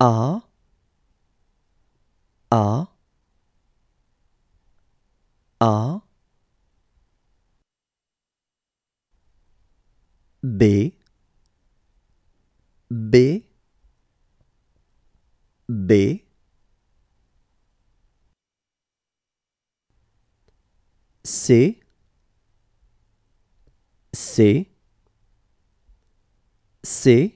A A A. B B B. C C C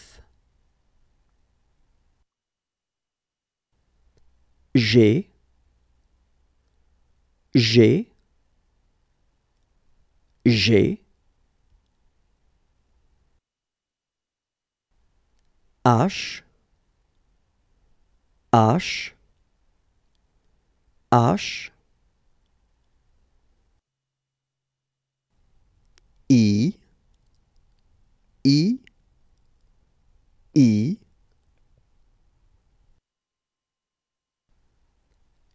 G G G H H H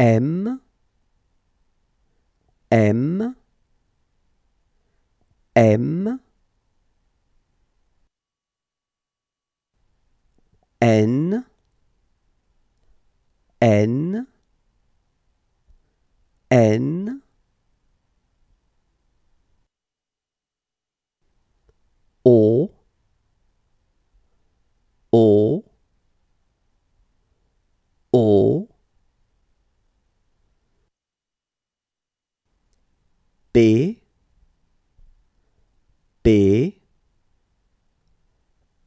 M M M N N N P P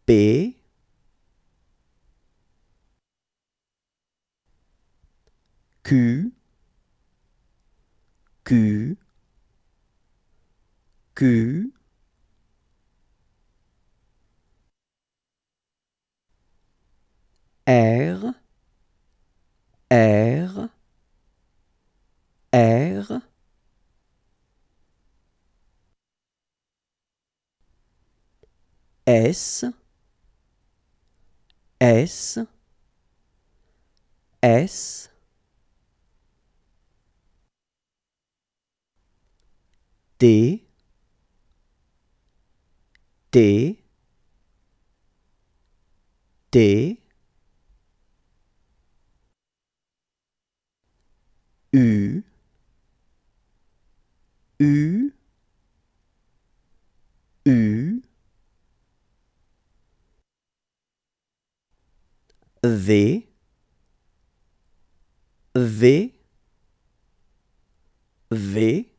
P. Q Q Q. R R S S S. T T T U U U V V V.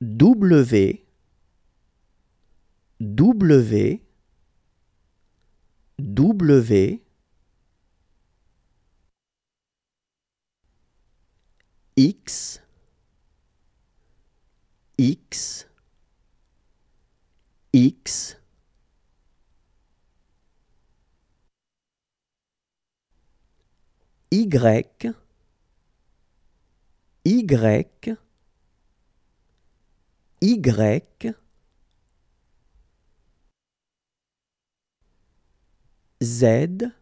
W W W. X X X Y Y Y Z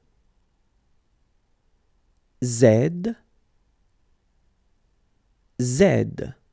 Z Z